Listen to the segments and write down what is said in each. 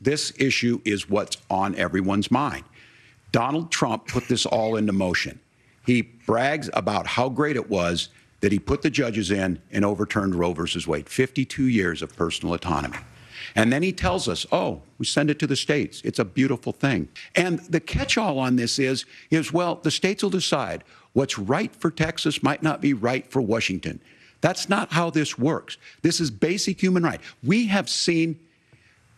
this issue is what's on everyone's mind. Donald Trump put this all into motion. He brags about how great it was that he put the judges in and overturned Roe versus Wade, 52 years of personal autonomy. And then he tells us, oh, we send it to the states. It's a beautiful thing. And the catch all on this is, is, well, the states will decide what's right for Texas might not be right for Washington. That's not how this works. This is basic human right. We have seen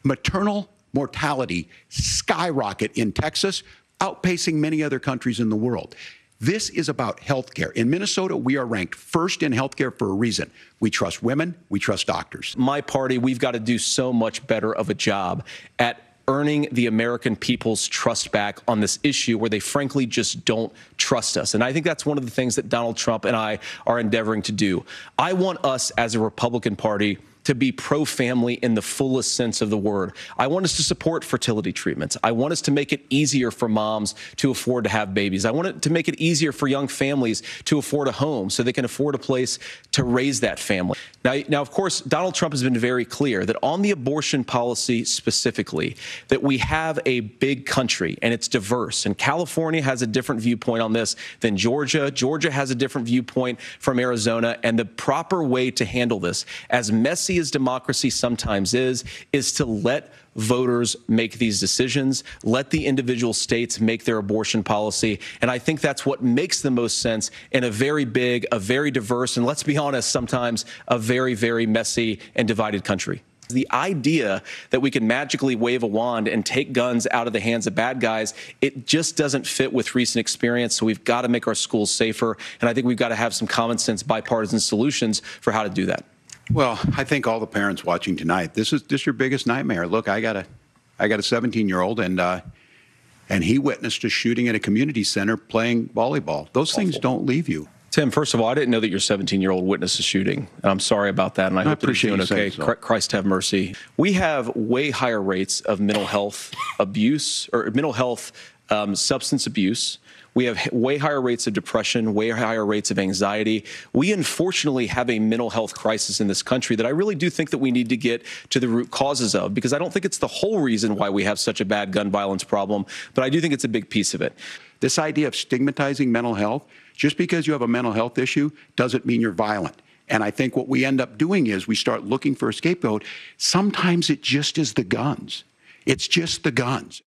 maternal mortality skyrocket in Texas, outpacing many other countries in the world. This is about healthcare. In Minnesota, we are ranked first in healthcare for a reason. We trust women, we trust doctors. My party, we've got to do so much better of a job at earning the American people's trust back on this issue where they frankly just don't trust us. And I think that's one of the things that Donald Trump and I are endeavoring to do. I want us as a Republican Party to be pro family in the fullest sense of the word. I want us to support fertility treatments. I want us to make it easier for moms to afford to have babies. I want it to make it easier for young families to afford a home so they can afford a place to raise that family. Now, now of course, Donald Trump has been very clear that on the abortion policy specifically, that we have a big country and it's diverse. And California has a different viewpoint on this than Georgia. Georgia has a different viewpoint from Arizona. And the proper way to handle this, as messy messy as democracy sometimes is, is to let voters make these decisions, let the individual states make their abortion policy. And I think that's what makes the most sense in a very big, a very diverse, and let's be honest, sometimes a very, very messy and divided country. The idea that we can magically wave a wand and take guns out of the hands of bad guys, it just doesn't fit with recent experience. So we've got to make our schools safer. And I think we've got to have some common sense bipartisan solutions for how to do that. Well, I think all the parents watching tonight, this is this your biggest nightmare. Look, I got a, I got a 17 year old, and uh, and he witnessed a shooting at a community center playing volleyball. Those Awful. things don't leave you. Tim, first of all, I didn't know that your 17 year old witnessed a shooting. And I'm sorry about that. And I, I hope that he's doing okay. So. Christ have mercy. We have way higher rates of mental health abuse or mental health um, substance abuse we have way higher rates of depression, way higher rates of anxiety. We unfortunately have a mental health crisis in this country that I really do think that we need to get to the root causes of because I don't think it's the whole reason why we have such a bad gun violence problem, but I do think it's a big piece of it. This idea of stigmatizing mental health, just because you have a mental health issue doesn't mean you're violent. And I think what we end up doing is we start looking for a scapegoat. Sometimes it just is the guns. It's just the guns.